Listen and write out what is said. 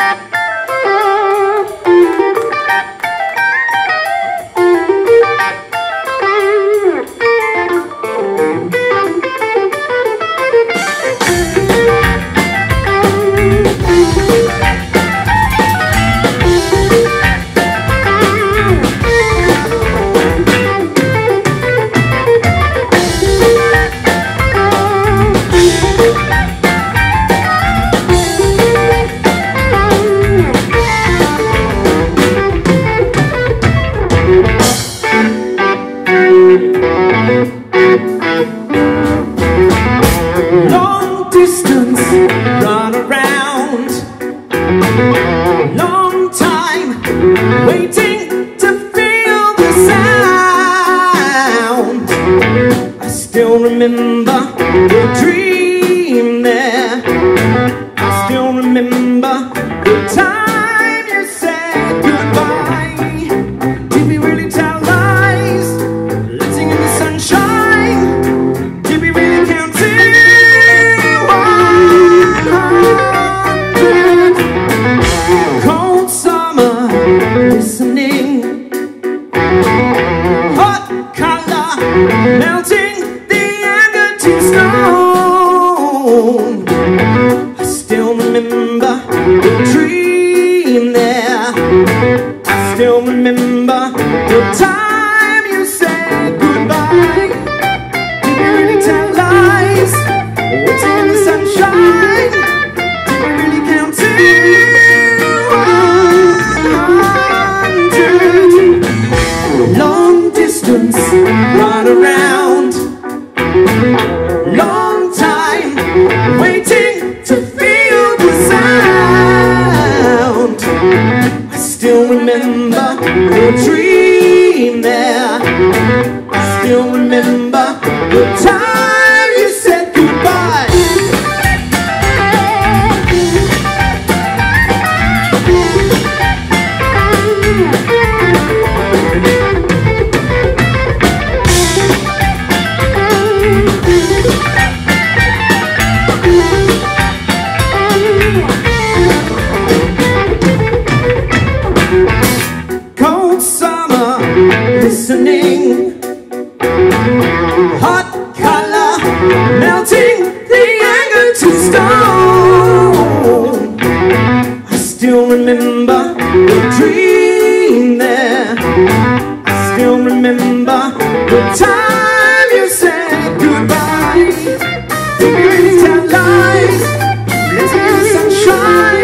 Long distance, run around. Long time, waiting to feel the sound. I still remember the dream there. I still remember the time stone. I still remember the dream there. I still remember the time you said goodbye. Did we really tell lies? Waiting in the sunshine. Did we really count to one hundred? Long distance, still remember the dream there. I still remember the time listening. Hot color, melting the anger to stone. I still remember the dream there. I still remember the time you said goodbye. Really tell lies? Get the sunshine.